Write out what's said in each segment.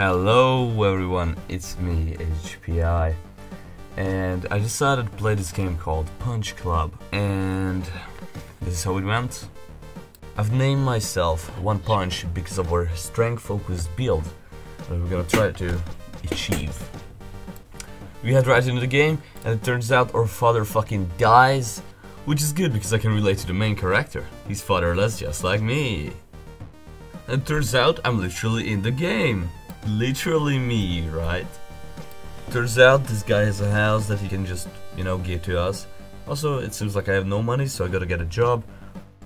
Hello everyone, it's me, HPI. And I decided to play this game called Punch Club. And this is how it went. I've named myself One Punch because of our strength focused build that we're gonna try to achieve. We head right into the game, and it turns out our father fucking dies, which is good because I can relate to the main character. He's fatherless just like me. And turns out I'm literally in the game. Literally me, right? Turns out this guy has a house that he can just, you know, give to us. Also, it seems like I have no money, so I gotta get a job.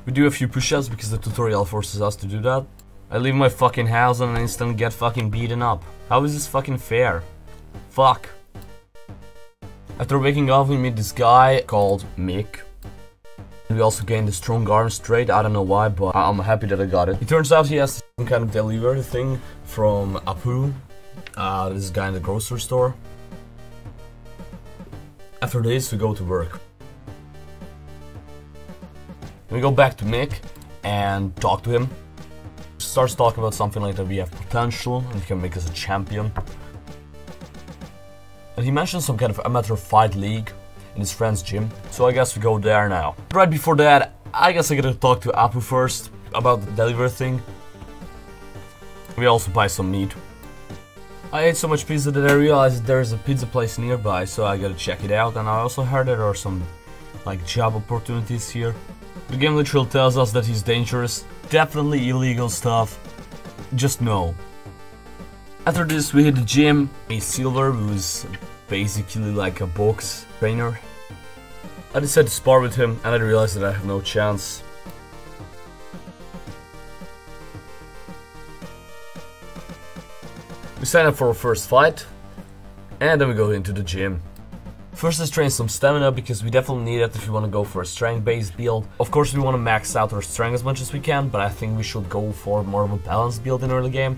We do a few push-ups because the tutorial forces us to do that. I leave my fucking house and instantly get fucking beaten up. How is this fucking fair? Fuck. After waking up, we meet this guy called Mick. We also gained a strong arm straight, I don't know why, but I'm happy that I got it. It turns out he has some kind of delivery thing from Apu, uh, this guy in the grocery store. After this, we go to work. We go back to Mick and talk to him. Starts talking about something like that we have potential and he can make us a champion. And he mentions some kind of amateur fight league in his friend's gym, so I guess we go there now. Right before that, I guess I gotta talk to Apu first about the delivery thing. We also buy some meat. I ate so much pizza that I realized there's a pizza place nearby, so I gotta check it out. And I also heard there are some like job opportunities here. The game literally tells us that he's dangerous, definitely illegal stuff. Just no. After this, we hit the gym. A silver who's basically like a box trainer. I decided to spar with him, and I realized that I have no chance. We sign up for our first fight, and then we go into the gym. First let's train some stamina because we definitely need it if we want to go for a strength based build. Of course we want to max out our strength as much as we can, but I think we should go for more of a balanced build in early game.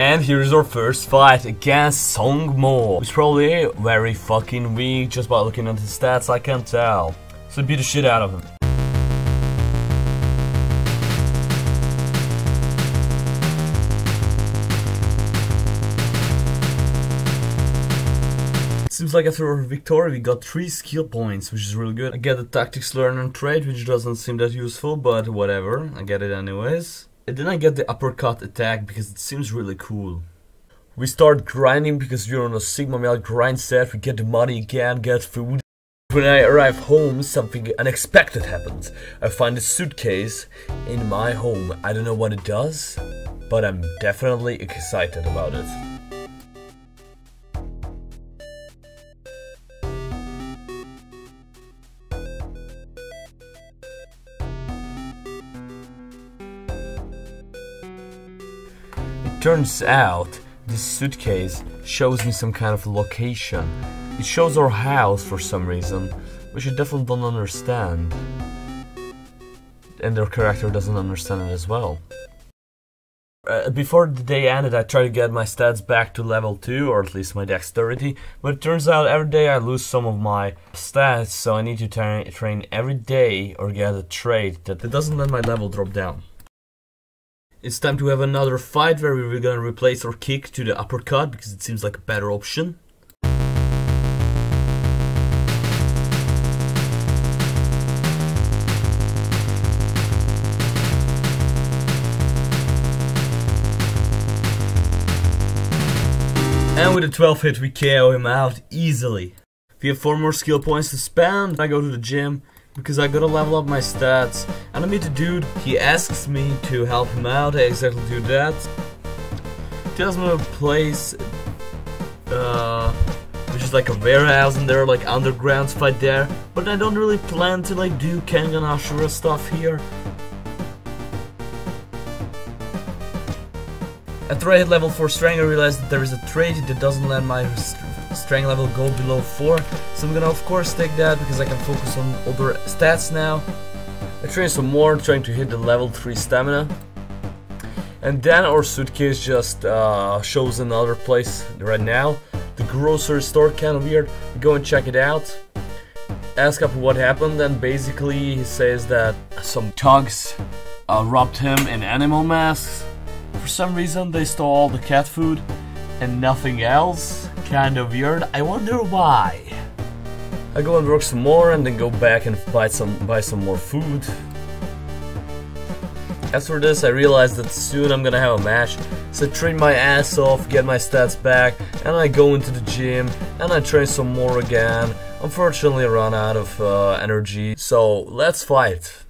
And here's our first fight against Song Mo. He's probably very fucking weak just by looking at his stats, I can tell. So beat the shit out of him. Seems like after our victory we got 3 skill points, which is really good. I get the tactics learn and trade, which doesn't seem that useful, but whatever, I get it anyways. And then I get the uppercut attack because it seems really cool. We start grinding because we're on a Sigma Male grind set, we get the money again, get food. When I arrive home, something unexpected happens. I find a suitcase in my home. I don't know what it does, but I'm definitely excited about it. Turns out this suitcase shows me some kind of location. It shows our house for some reason, which I definitely don't understand. And their character doesn't understand it as well. Uh, before the day ended, I tried to get my stats back to level 2, or at least my dexterity, but it turns out every day I lose some of my stats, so I need to tra train every day or get a trait that doesn't let my level drop down. It's time to have another fight where we're gonna replace our kick to the uppercut because it seems like a better option. And with a 12 hit we KO him out easily. We have 4 more skill points to spend. I go to the gym because I gotta level up my stats. And I meet a dude, he asks me to help him out, I exactly do that. Tells me a place, uh, which is like a warehouse and there are like undergrounds fight there. But I don't really plan to like do Kengan Ashura stuff here. After I hit level 4 strength I realized that there is a trait that doesn't let my strength level go below 4. So I'm gonna of course take that because I can focus on other stats now. I train some more trying to hit the level 3 stamina. And then our suitcase just uh, shows another place right now. The grocery store kind of weird. Go and check it out. Ask Apu what happened and basically he says that some thugs uh, robbed him in animal masks. For for some reason they stole all the cat food and nothing else. Kind of weird. I wonder why. I go and work some more and then go back and buy some buy some more food. After this, I realize that soon I'm gonna have a match, so I train my ass off, get my stats back, and I go into the gym, and I train some more again. Unfortunately, I run out of uh, energy, so let's fight.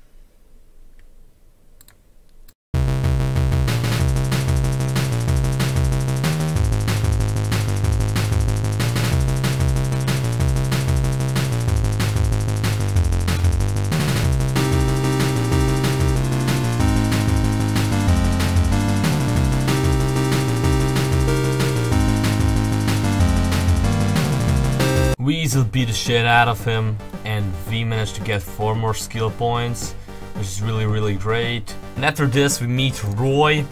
Weasel beat the shit out of him, and V managed to get 4 more skill points, which is really, really great. And after this, we meet Roy,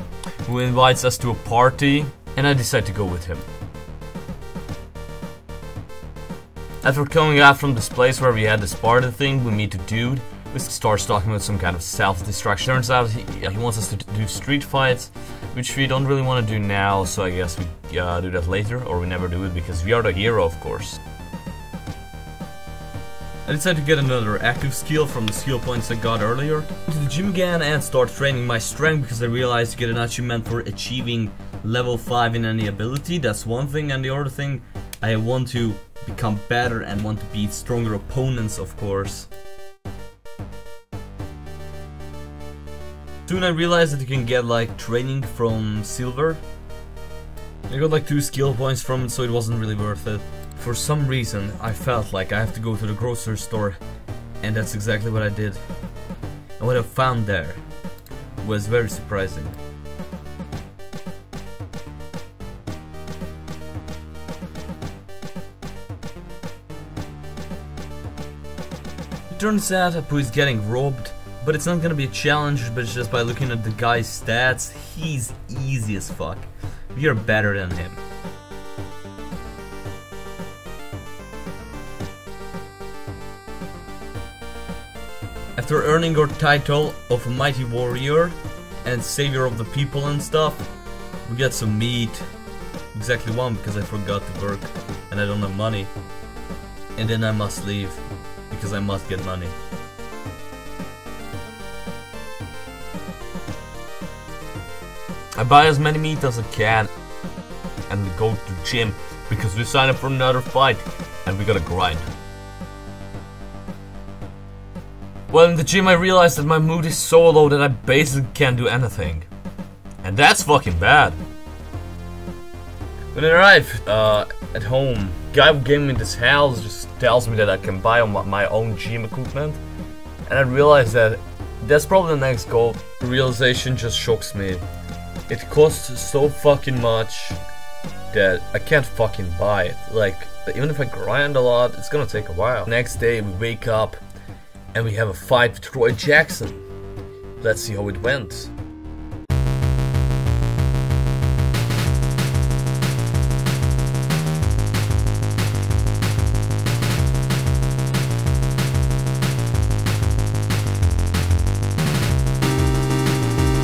who invites us to a party, and I decide to go with him. After coming out from this place where we had this party thing, we meet a dude who starts talking about some kind of self-destruction. Turns out he, he, wants us to do street fights, which we don't really want to do now, so I guess we uh, do that later, or we never do it because we are the hero, of course. I decided to get another active skill from the skill points I got earlier. To the gym again and start training my strength because I realized to get an achievement for achieving level 5 in any ability, that's one thing, and the other thing, I want to become better and want to beat stronger opponents, of course. Soon I realized that you can get like training from silver. I got like two skill points from it, so it wasn't really worth it. For some reason, I felt like I have to go to the grocery store, and that's exactly what I did. And what I found there was very surprising. It turns out Apu is getting robbed, but it's not gonna be a challenge, but just by looking at the guy's stats, he's easy as fuck. We are better than him. After earning our title of mighty warrior and savior of the people and stuff, we get some meat. Exactly one because I forgot to work and I don't have money. And then I must leave because I must get money. I buy as many meat as I can and go to gym because we signed up for another fight and we gotta grind. Well, in the gym I realized that my mood is so low that I basically can't do anything. And that's fucking bad. When I arrive uh, at home, guy who gave me this house just tells me that I can buy my own gym equipment. And I realize that that's probably the next goal. The realization just shocks me. It costs so fucking much that I can't fucking buy it. Like, even if I grind a lot, it's gonna take a while. Next day we wake up and we have a fight with Roy Jackson. Let's see how it went.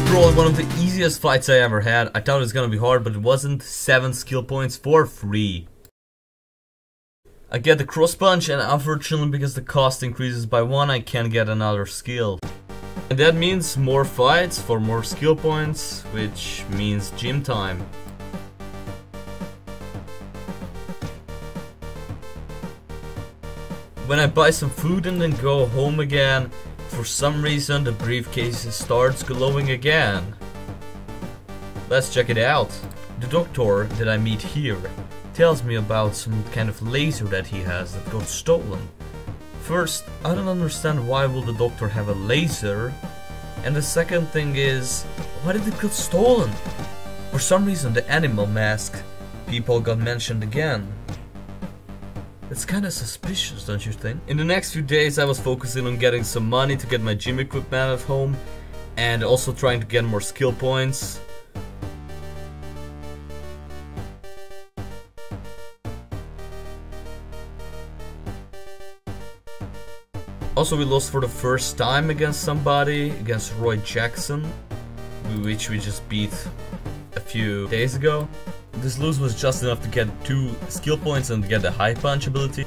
Probably one of the easiest fights I ever had. I thought it was gonna be hard, but it wasn't. 7 skill points for free. I get the cross punch and unfortunately because the cost increases by one I can't get another skill. And that means more fights for more skill points, which means gym time. When I buy some food and then go home again, for some reason the briefcase starts glowing again. Let's check it out. The doctor that I meet here tells me about some kind of laser that he has that got stolen. First, I don't understand why will the doctor have a laser, and the second thing is, why did it get stolen? For some reason the animal mask people got mentioned again. It's kinda suspicious, don't you think? In the next few days I was focusing on getting some money to get my gym equipment at home, and also trying to get more skill points. Also, we lost for the first time against somebody, against Roy Jackson, which we just beat a few days ago. This lose was just enough to get 2 skill points and get the high punch ability.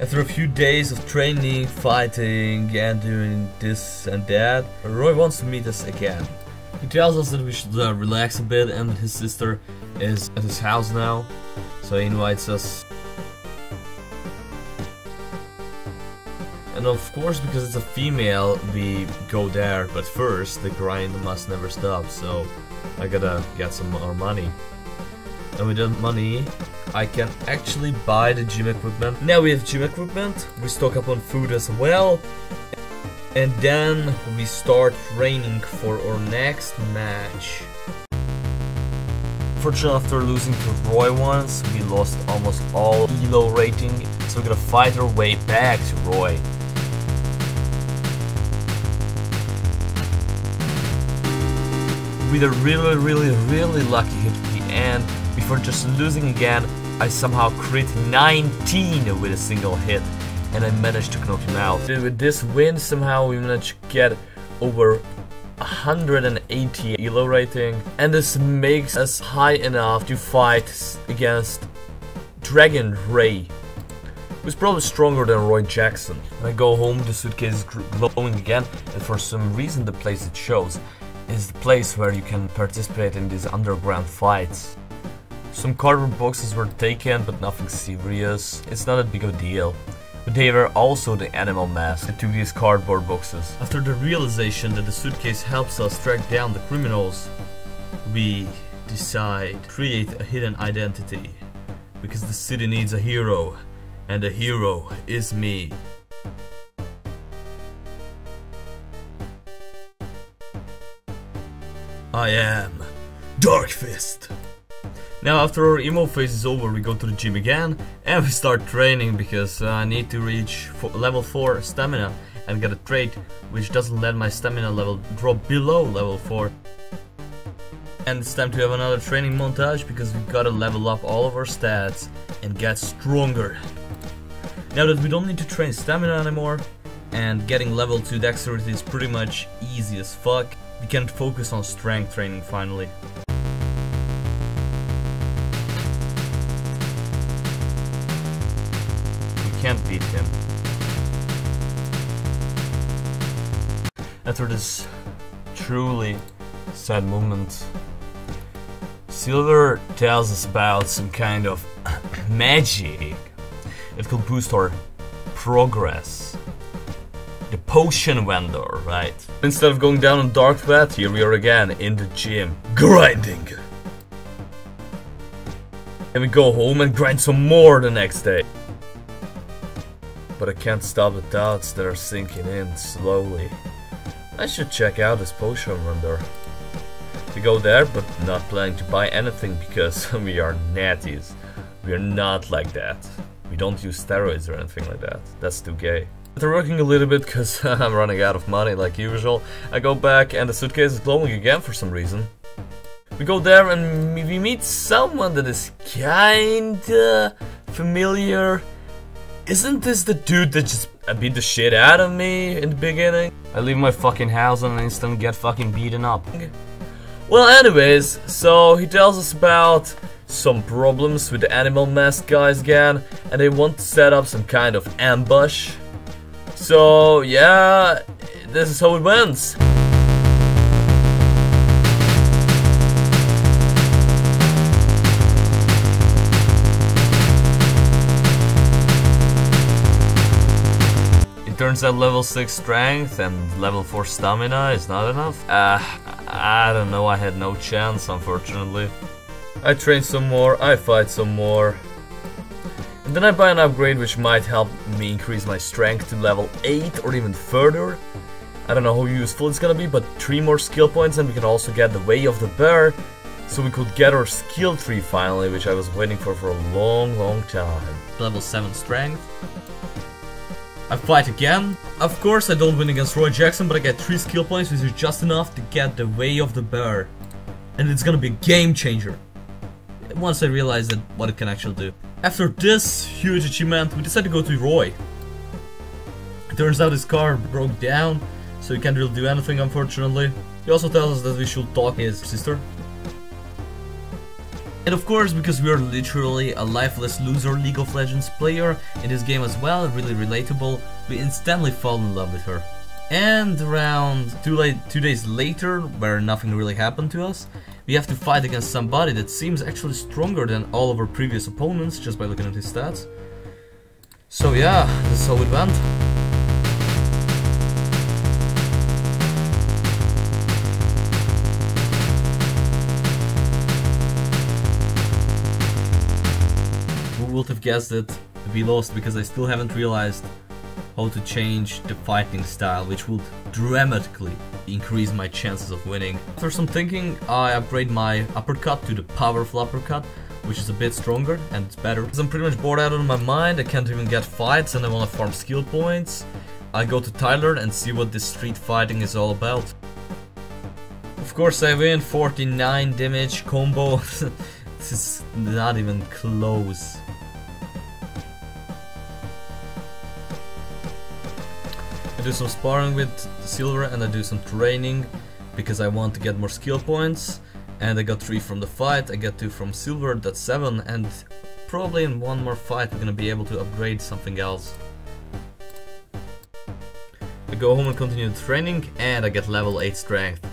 After a few days of training, fighting, and doing this and that, Roy wants to meet us again. He tells us that we should uh, relax a bit and his sister is at his house now, so he invites us. And of course, because it's a female, we go there, but first, the grind must never stop, so I gotta get some more money. And with that money, I can actually buy the gym equipment. Now we have gym equipment, we stock up on food as well, and then we start training for our next match. Fortunately, after losing to Roy once, we lost almost all ELO rating, so we're gonna fight our way back to Roy. With a really, really, really lucky hit at the end, before just losing again, I somehow crit 19 with a single hit and I managed to knock him out. With this win somehow we managed to get over 180 elo rating and this makes us high enough to fight against Dragon Ray who's probably stronger than Roy Jackson. When I go home the suitcase is glowing again and for some reason the place it shows is the place where you can participate in these underground fights. Some cardboard boxes were taken, but nothing serious. It's not a big a deal. But they were also the animal mask that took these cardboard boxes. After the realization that the suitcase helps us track down the criminals, we decide to create a hidden identity. Because the city needs a hero, and the hero is me. I am Dark Fist. Now after our emo phase is over we go to the gym again and we start training because I need to reach level 4 stamina and get a trait which doesn't let my stamina level drop below level 4. And it's time to have another training montage because we gotta level up all of our stats and get stronger. Now that we don't need to train stamina anymore and getting level 2 dexterity is pretty much easy as fuck, we can focus on strength training finally. Beat him. After this truly sad moment, Silver tells us about some kind of magic that could boost our progress. The potion vendor, right? Instead of going down on dark path, here we are again in the gym, grinding. And we go home and grind some more the next day but I can't stop the doubts that are sinking in slowly. I should check out this potion vendor. We go there, but not planning to buy anything because we are natties. We are not like that. We don't use steroids or anything like that. That's too gay. After working a little bit because I'm running out of money like usual, I go back and the suitcase is glowing again for some reason. We go there and we meet someone that is kinda familiar isn't this the dude that just beat the shit out of me in the beginning? I leave my fucking house and I instantly get fucking beaten up. Well, anyways, so he tells us about some problems with the animal mask guys again, and they want to set up some kind of ambush. So, yeah, this is how it went. Out level 6 strength and level 4 stamina is not enough? Uh, I don't know, I had no chance unfortunately. I train some more, I fight some more. And then I buy an upgrade which might help me increase my strength to level 8 or even further. I don't know how useful it's gonna be, but 3 more skill points and we can also get the Way of the Bear. So we could get our skill tree finally, which I was waiting for for a long, long time. Level 7 strength. I fight again. Of course I don't win against Roy Jackson, but I get 3 skill points, which is just enough to get the Way of the Bear. And it's gonna be a game changer. Once I realize that what it can actually do. After this huge achievement, we decided to go to Roy. It turns out his car broke down, so he can't really do anything unfortunately. He also tells us that we should talk his sister. And of course, because we are literally a lifeless loser League of Legends player in this game as well, really relatable, we instantly fall in love with her. And around two, late, two days later, where nothing really happened to us, we have to fight against somebody that seems actually stronger than all of our previous opponents just by looking at his stats. So yeah, this is how it went. Have guessed it? We lost because I still haven't realized how to change the fighting style, which would dramatically increase my chances of winning. After some thinking, I upgrade my uppercut to the powerful uppercut, which is a bit stronger and it's better. Because I'm pretty much bored out of my mind, I can't even get fights and I want to farm skill points. I go to Tyler and see what this street fighting is all about. Of course I win, 49 damage combo. this is not even close. Do some sparring with Silver and I do some training because I want to get more skill points and I got 3 from the fight, I get 2 from Silver, that's 7 and probably in one more fight we're gonna be able to upgrade something else. I go home and continue the training and I get level 8 strength.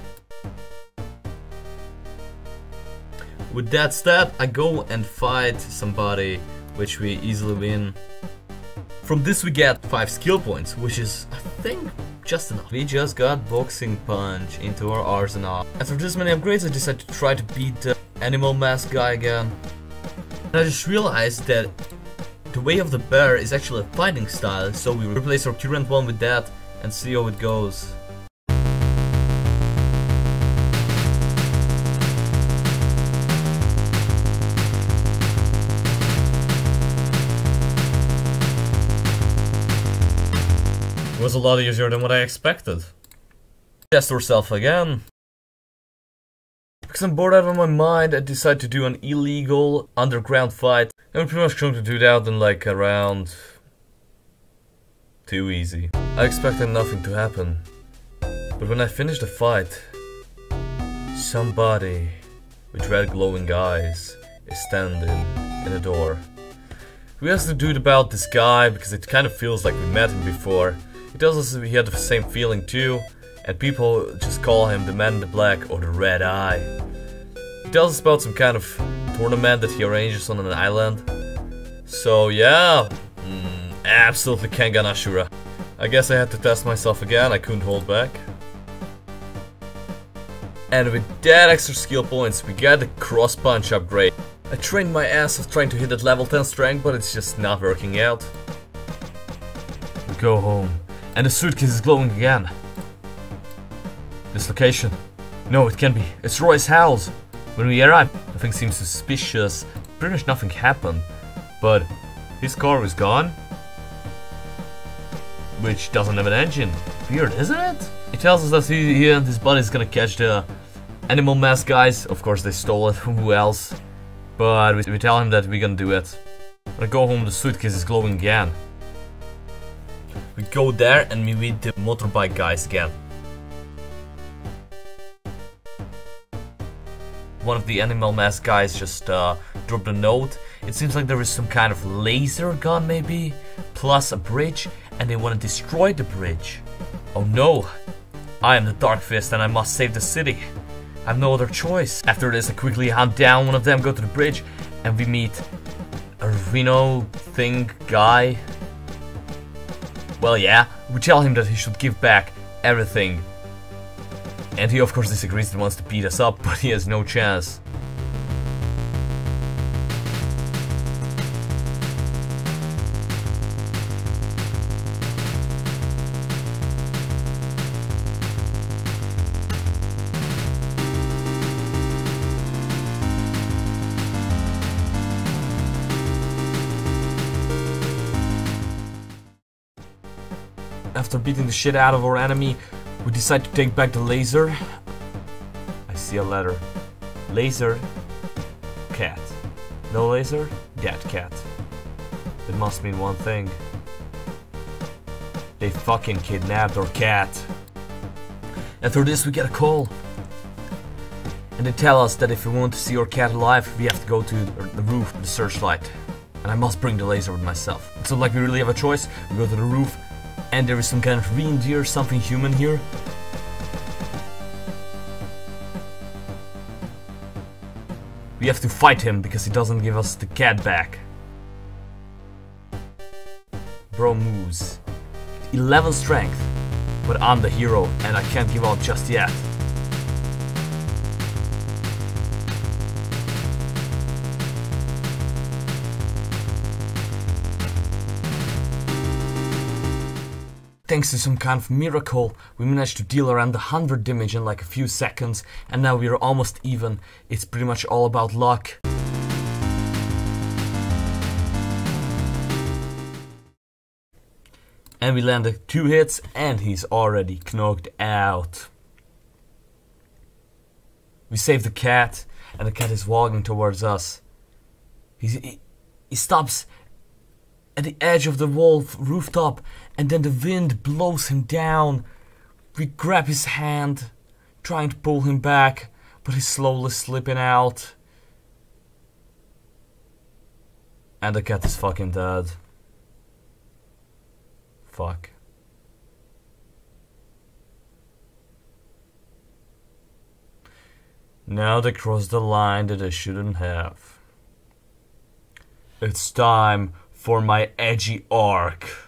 With that stat I go and fight somebody which we easily win from this we get 5 skill points, which is, I think, just enough. We just got Boxing Punch into our arsenal. After this many upgrades I decided to try to beat the Animal Mask guy again. And I just realized that the Way of the Bear is actually a fighting style, so we replace our current one with that and see how it goes. Was a lot easier than what I expected. Test yourself again. Because I'm bored out of my mind, I decide to do an illegal underground fight. And we're pretty much going to do that in like around... Too easy. I expected nothing to happen. But when I finished the fight, somebody with red glowing eyes is standing in the door. We asked the dude about this guy because it kind of feels like we met him before. He tells us he had the same feeling too, and people just call him the Man in the Black or the Red Eye. He tells us about some kind of tournament that he arranges on an island. So yeah, mm, absolutely Kengan Ashura. I guess I had to test myself again, I couldn't hold back. And with that extra skill points, we got the cross punch upgrade. I trained my ass off trying to hit that level 10 strength, but it's just not working out. Go home. And the suitcase is glowing again. This location. No, it can't be. It's Roy's house. When we arrive, nothing seems suspicious. Pretty much nothing happened. But his car is gone. Which doesn't have an engine. Weird, isn't it? He tells us that he, he and his buddy is gonna catch the animal mask guys. Of course, they stole it. Who else? But we, we tell him that we're gonna do it. When I go home, the suitcase is glowing again. We go there and we meet the motorbike guys again. One of the animal mask guys just uh, dropped a note. It seems like there is some kind of laser gun maybe, plus a bridge, and they want to destroy the bridge. Oh no! I am the Dark Fist and I must save the city. I have no other choice. After this, I quickly hunt down one of them, go to the bridge, and we meet a Reno thing guy. Well, yeah, we tell him that he should give back everything. And he of course disagrees and wants to beat us up, but he has no chance. After beating the shit out of our enemy, we decide to take back the laser. I see a letter. Laser. Cat. No laser? Dead cat. It must mean one thing. They fucking kidnapped our cat. After this, we get a call. And they tell us that if we want to see our cat alive, we have to go to the roof the searchlight. And I must bring the laser with myself. Not like we really have a choice. We go to the roof, and there is some kind of reindeer, something human here. We have to fight him because he doesn't give us the cat back. Bro moves. 11 strength. But I'm the hero and I can't give up just yet. Thanks to some kind of miracle, we managed to deal around 100 damage in like a few seconds, and now we are almost even. It's pretty much all about luck. And we landed two hits, and he's already knocked out. We save the cat, and the cat is walking towards us. He's, he, he stops at the edge of the wall rooftop, and then the wind blows him down. We grab his hand, trying to pull him back, but he's slowly slipping out. And the cat is fucking dead. Fuck. Now they crossed the line that they shouldn't have. It's time for my edgy arc.